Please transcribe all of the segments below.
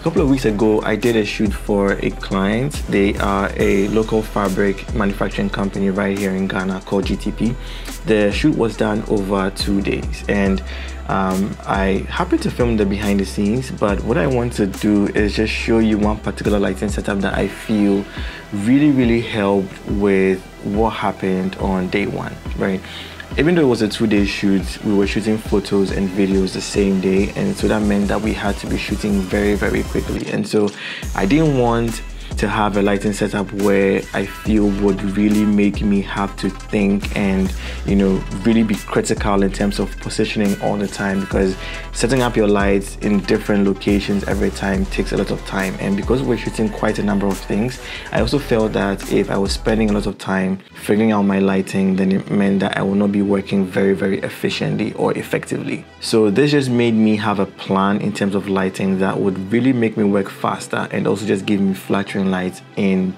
couple of weeks ago, I did a shoot for a client. They are a local fabric manufacturing company right here in Ghana called GTP. The shoot was done over two days, and um, I happened to film the behind the scenes. But what I want to do is just show you one particular lighting setup that I feel really, really helped with what happened on day one, right? Even though it was a two-day shoot, we were shooting photos and videos the same day, and so that meant that we had to be shooting very, very quickly. And so I didn't want to have a lighting setup where I feel would really make me have to think and you know really be critical in terms of positioning all the time because setting up your lights in different locations every time takes a lot of time. And because we're shooting quite a number of things I also felt that if I was spending a lot of time figuring out my lighting then it meant that I will not be working very very efficiently or effectively. So this just made me have a plan in terms of lighting that would really make me work faster and also just give me flattering lights in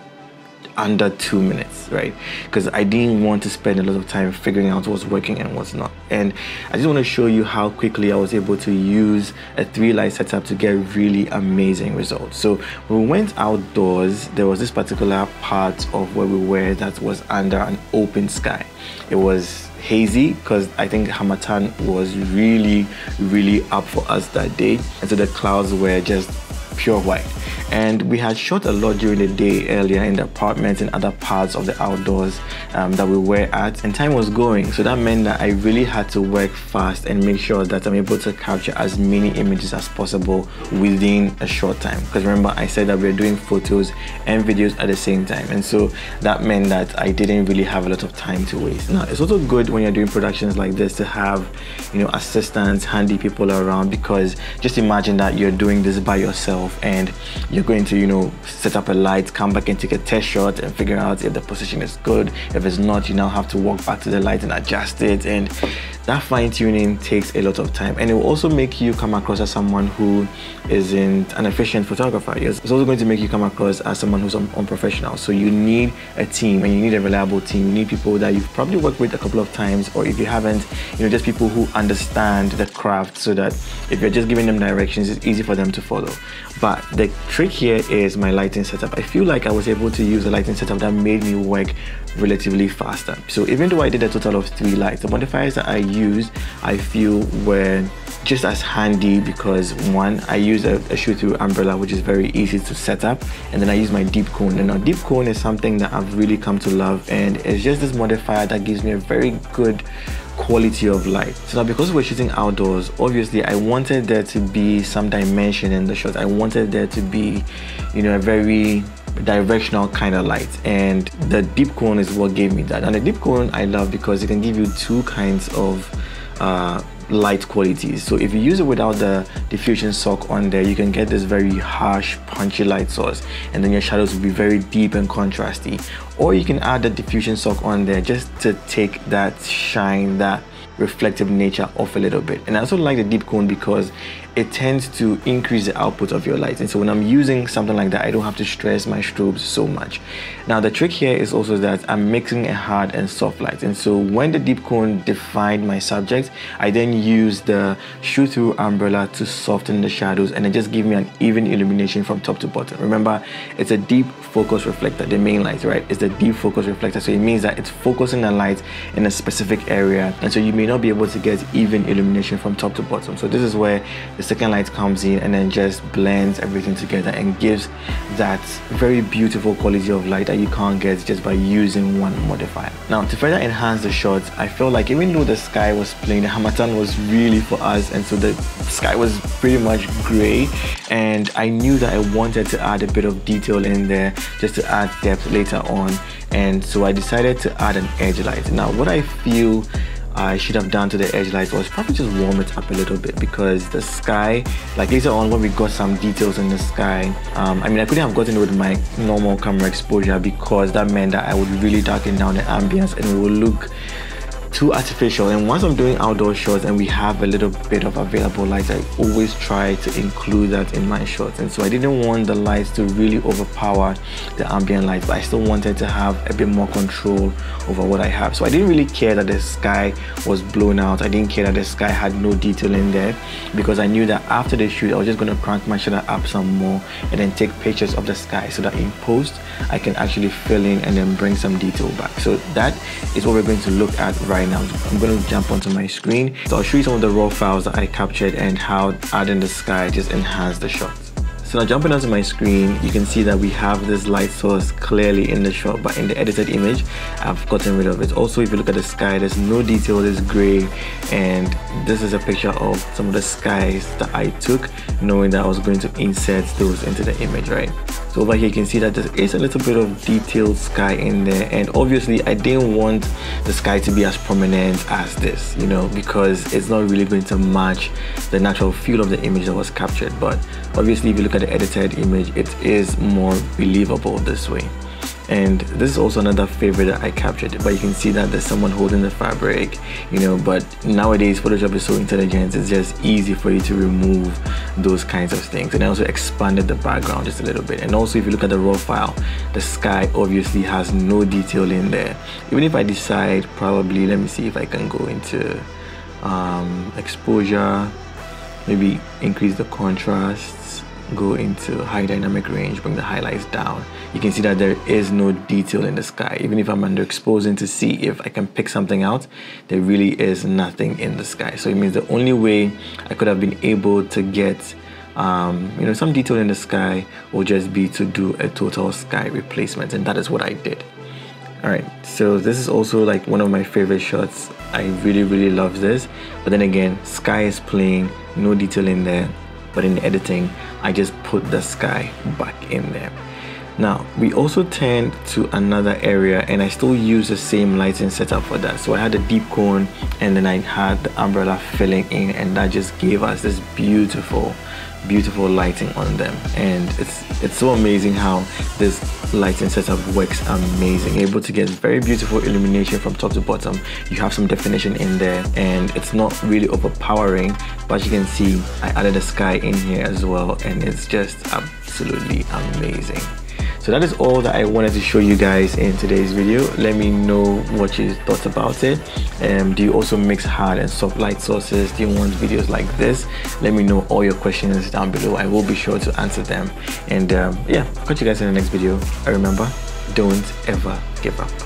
under two minutes, right? Because I didn't want to spend a lot of time figuring out what's working and what's not. And I just want to show you how quickly I was able to use a three light setup to get really amazing results. So when we went outdoors, there was this particular part of where we were that was under an open sky. It was hazy because I think Harmattan was really, really up for us that day. And so the clouds were just pure white. And we had shot a lot during the day earlier in the apartments and other parts of the outdoors um, that we were at, and time was going. So that meant that I really had to work fast and make sure that I'm able to capture as many images as possible within a short time. Because remember, I said that we are doing photos and videos at the same time, and so that meant that I didn't really have a lot of time to waste. Now, it's also good when you're doing productions like this to have, you know, assistants, handy people around because just imagine that you're doing this by yourself and you're going to, you know, set up a light, come back and take a test shot and figure out if the position is good. If it's not, you now have to walk back to the light and adjust it. And that fine tuning takes a lot of time and it will also make you come across as someone who isn't an efficient photographer. It's also going to make you come across as someone who's unprofessional. So you need a team and you need a reliable team. You need people that you've probably worked with a couple of times or if you haven't, you know, just people who understand the craft so that if you're just giving them directions, it's easy for them to follow. But the trick here is my lighting setup. I feel like I was able to use a lighting setup that made me work relatively faster. So even though I did a total of three lights, the modifiers that I used, I feel were just as handy because one, I use a, a shoot-through umbrella which is very easy to set up and then I use my deep cone. And now deep cone is something that I've really come to love and it's just this modifier that gives me a very good quality of light. So now because we're shooting outdoors, obviously I wanted there to be some dimension in the shot. I wanted there to be, you know, a very directional kind of light and the deep cone is what gave me that and the deep cone I love because it can give you two kinds of uh, light qualities so if you use it without the diffusion sock on there you can get this very harsh punchy light source and then your shadows will be very deep and contrasty. Or you can add the diffusion sock on there just to take that shine that reflective nature off a little bit. And I also like the deep cone because it tends to increase the output of your light. And so when I'm using something like that, I don't have to stress my strobes so much. Now the trick here is also that I'm mixing a hard and soft light. And so when the deep cone defined my subject, I then use the shoot through umbrella to soften the shadows and it just give me an even illumination from top to bottom. Remember, it's a deep focus reflector, the main light, right? It's the deep focus reflector. So it means that it's focusing the light in a specific area. And so you may not be able to get even illumination from top to bottom. So this is where the second light comes in and then just blends everything together and gives that very beautiful quality of light that you can't get just by using one modifier. Now to further enhance the shots, I felt like even though the sky was plain, the Harmattan was really for us and so the sky was pretty much gray and I knew that I wanted to add a bit of detail in there just to add depth later on and so I decided to add an edge light. Now what I feel I should have done to the edge light was probably just warm it up a little bit because the sky, like later on when we got some details in the sky, um, I mean I couldn't have gotten with my normal camera exposure because that meant that I would really darken down the ambience and it would look too artificial. And once I'm doing outdoor shots and we have a little bit of available light I always try to include that in my shots and so I didn't want the lights to really overpower the ambient light but I still wanted to have a bit more control over what I have. So I didn't really care that the sky was blown out. I didn't care that the sky had no detail in there because I knew that after the shoot I was just going to crank my shutter up some more and then take pictures of the sky so that in post I can actually fill in and then bring some detail back. So that is what we're going to look at right right now. I'm going to jump onto my screen. So I'll show you some of the raw files that I captured and how adding the sky just enhanced the shot. Now jumping onto my screen, you can see that we have this light source clearly in the shot, but in the edited image, I've gotten rid of it. Also, if you look at the sky, there's no detail, it's gray, and this is a picture of some of the skies that I took, knowing that I was going to insert those into the image, right? So over here you can see that there is a little bit of detailed sky in there and obviously I didn't want the sky to be as prominent as this, you know, because it's not really going to match the natural feel of the image that was captured. But obviously if you look at the edited image, it is more believable this way. And this is also another favorite that I captured but you can see that there's someone holding the fabric you know but nowadays Photoshop is so intelligent it's just easy for you to remove those kinds of things. And I also expanded the background just a little bit. And also if you look at the raw file the sky obviously has no detail in there. Even if I decide probably let me see if I can go into um, exposure maybe increase the contrast go into high dynamic range, bring the highlights down, you can see that there is no detail in the sky. Even if I'm underexposing to see if I can pick something out, there really is nothing in the sky. So it means the only way I could have been able to get um, you know, some detail in the sky will just be to do a total sky replacement, and that is what I did. All right, so this is also like one of my favorite shots. I really, really love this. But then again, sky is playing, no detail in there but in editing I just put the sky back in there now we also turned to another area and I still use the same lighting setup for that. So I had a deep cone and then I had the umbrella filling in and that just gave us this beautiful beautiful lighting on them. And it's it's so amazing how this lighting setup works amazing. Able to get very beautiful illumination from top to bottom. You have some definition in there and it's not really overpowering but you can see I added a sky in here as well and it's just absolutely amazing so that is all that I wanted to show you guys in today's video. Let me know what you thought about it. Um, do you also mix hard and soft light sources? Do you want videos like this? Let me know all your questions down below. I will be sure to answer them. And um, yeah, catch you guys in the next video. I remember, don't ever give up.